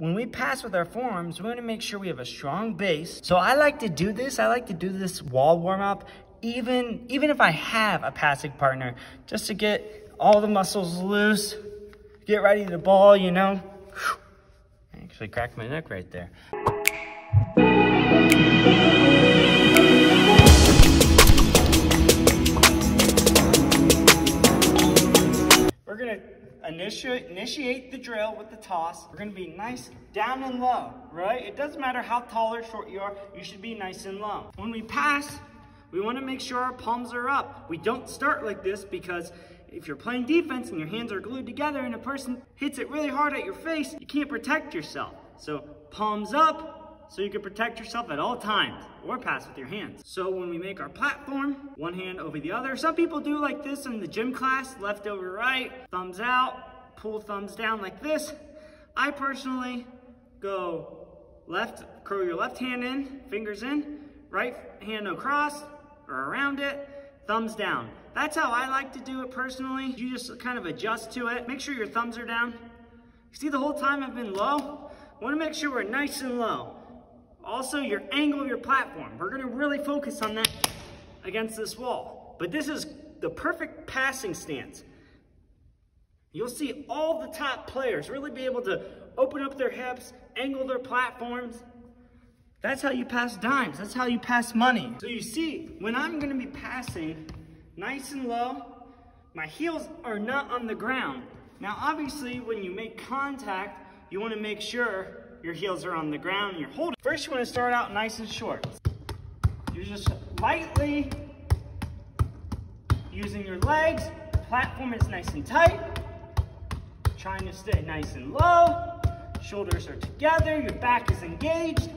When we pass with our forearms, we want to make sure we have a strong base. So I like to do this. I like to do this wall warm up, even, even if I have a passing partner, just to get all the muscles loose, get ready to ball, you know. I actually cracked my neck right there. Initiate, initiate the drill with the toss. We're gonna be nice down and low, right? It doesn't matter how tall or short you are, you should be nice and low. When we pass, we wanna make sure our palms are up. We don't start like this because if you're playing defense and your hands are glued together and a person hits it really hard at your face, you can't protect yourself. So palms up, so you can protect yourself at all times or pass with your hands. So when we make our platform, one hand over the other. Some people do like this in the gym class, left over right, thumbs out, pull thumbs down like this. I personally go left, curl your left hand in, fingers in, right hand across or around it, thumbs down. That's how I like to do it personally. You just kind of adjust to it. Make sure your thumbs are down. See the whole time I've been low? I wanna make sure we're nice and low. Also, your angle of your platform. We're gonna really focus on that against this wall. But this is the perfect passing stance. You'll see all the top players really be able to open up their hips, angle their platforms. That's how you pass dimes. That's how you pass money. So you see, when I'm gonna be passing nice and low, my heels are not on the ground. Now, obviously, when you make contact, you wanna make sure your heels are on the ground and you're holding. First, you wanna start out nice and short. You're just lightly using your legs. Platform is nice and tight. Trying to stay nice and low. Shoulders are together, your back is engaged.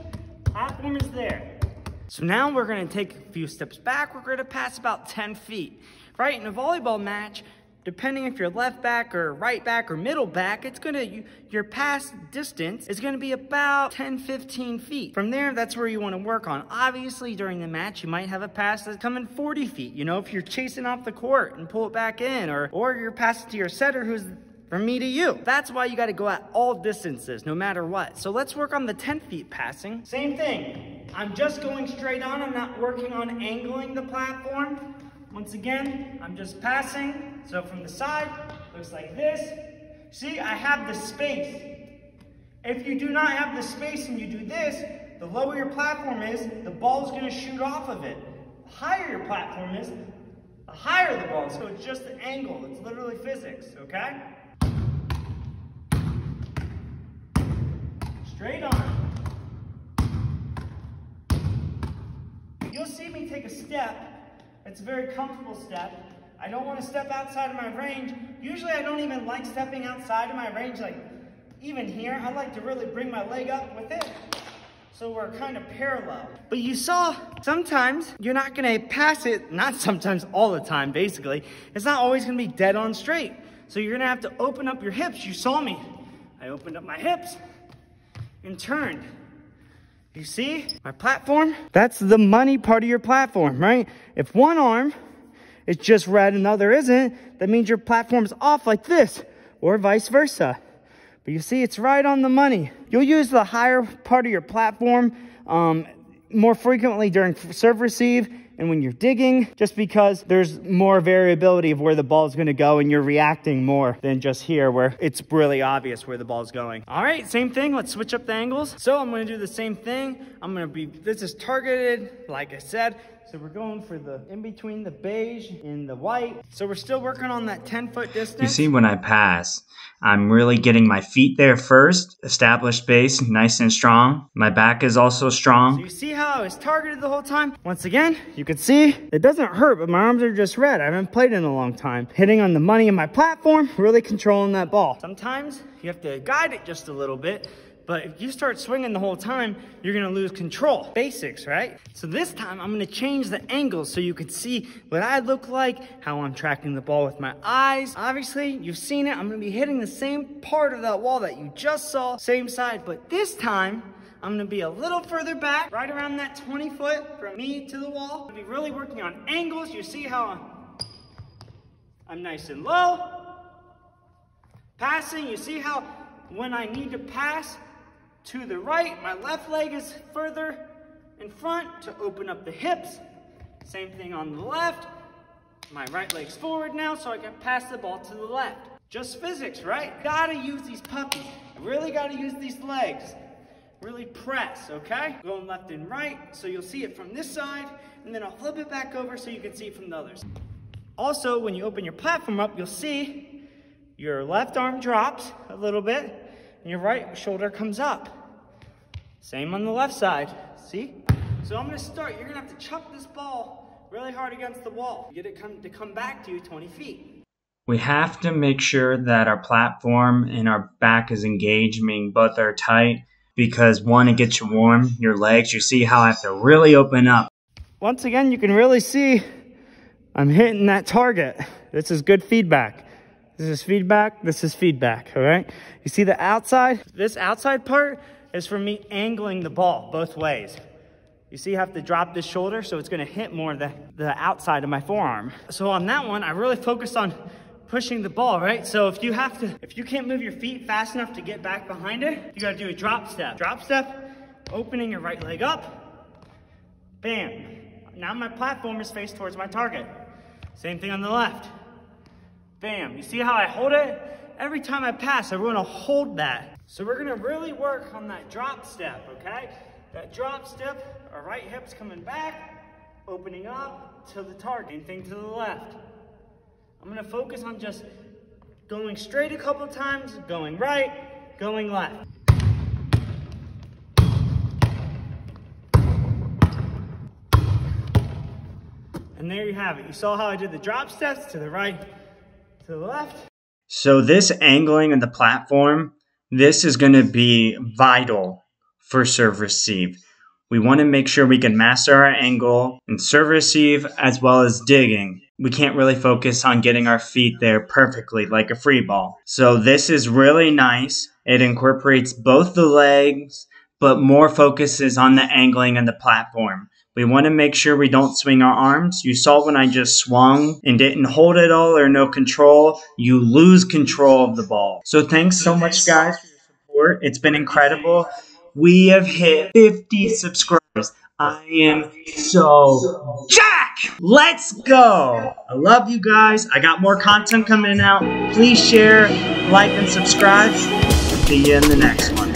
Platform is there. So now we're gonna take a few steps back. We're gonna pass about 10 feet. Right, in a volleyball match, depending if you're left back or right back or middle back, it's gonna, you, your pass distance is gonna be about 10, 15 feet. From there, that's where you wanna work on. Obviously, during the match, you might have a pass that's coming 40 feet. You know, if you're chasing off the court and pull it back in, or, or you're passing to your setter who's from me to you. That's why you gotta go at all distances, no matter what. So let's work on the 10 feet passing. Same thing. I'm just going straight on. I'm not working on angling the platform. Once again, I'm just passing. So from the side, looks like this. See, I have the space. If you do not have the space and you do this, the lower your platform is, the ball is gonna shoot off of it. The higher your platform is, the higher the ball. So it's just the angle. It's literally physics, okay? Straight on. You'll see me take a step. It's a very comfortable step. I don't want to step outside of my range. Usually I don't even like stepping outside of my range, like even here. I like to really bring my leg up with it. So we're kind of parallel. But you saw, sometimes you're not gonna pass it, not sometimes, all the time, basically. It's not always gonna be dead on straight. So you're gonna have to open up your hips. You saw me. I opened up my hips and turned. You see my platform? That's the money part of your platform, right? If one arm is just red and the other isn't, that means your platform's off like this or vice versa. But you see, it's right on the money. You'll use the higher part of your platform um, more frequently during serve receive and when you're digging, just because there's more variability of where the ball is going to go and you're reacting more than just here where it's really obvious where the ball is going. All right, same thing. Let's switch up the angles. So I'm going to do the same thing. I'm going to be, this is targeted, like I said, so we're going for the in between the beige and the white. So we're still working on that 10 foot distance. You see when I pass, I'm really getting my feet there first, established base, nice and strong. My back is also strong. So you see how I was targeted the whole time? Once again, you can see it doesn't hurt, but my arms are just red. I haven't played in a long time. Hitting on the money in my platform, really controlling that ball. Sometimes you have to guide it just a little bit but if you start swinging the whole time, you're gonna lose control. Basics, right? So this time I'm gonna change the angle so you can see what I look like, how I'm tracking the ball with my eyes. Obviously, you've seen it. I'm gonna be hitting the same part of that wall that you just saw, same side, but this time, I'm gonna be a little further back, right around that 20 foot from me to the wall. I'm gonna be really working on angles. You see how I'm, I'm nice and low. Passing, you see how when I need to pass, to the right. My left leg is further in front to open up the hips. Same thing on the left. My right leg's forward now so I can pass the ball to the left. Just physics, right? Gotta use these puppies. Really gotta use these legs. Really press, okay? Going left and right, so you'll see it from this side, and then I'll flip it back over so you can see it from the others. Also, when you open your platform up, you'll see your left arm drops a little bit, and your right shoulder comes up. Same on the left side, see? So I'm gonna start, you're gonna have to chuck this ball really hard against the wall. Get it come, to come back to you 20 feet. We have to make sure that our platform and our back is engaged, meaning both are tight, because one, it gets you warm, your legs, you see how I have to really open up. Once again, you can really see I'm hitting that target. This is good feedback. This is feedback, this is feedback, all right? You see the outside? This outside part is for me angling the ball both ways. You see, I have to drop this shoulder, so it's gonna hit more the, the outside of my forearm. So on that one, I really focused on pushing the ball, right? So if you have to, if you can't move your feet fast enough to get back behind it, you gotta do a drop step. Drop step, opening your right leg up, bam. Now my platform is faced towards my target. Same thing on the left. Bam, you see how I hold it? Every time I pass, I want to hold that. So we're gonna really work on that drop step, okay? That drop step, our right hip's coming back, opening up to the target. Same thing to the left. I'm gonna focus on just going straight a couple times, going right, going left. And there you have it. You saw how I did the drop steps to the right, to the left. So this angling of the platform, this is going to be vital for serve receive. We want to make sure we can master our angle and serve receive as well as digging. We can't really focus on getting our feet there perfectly like a free ball. So this is really nice. It incorporates both the legs, but more focuses on the angling and the platform. We want to make sure we don't swing our arms. You saw when I just swung and didn't hold it all or no control, you lose control of the ball. So thanks so much, guys, for your support. It's been incredible. We have hit 50 subscribers. I am so jack. Let's go. I love you guys. I got more content coming out. Please share, like, and subscribe. See you in the next one.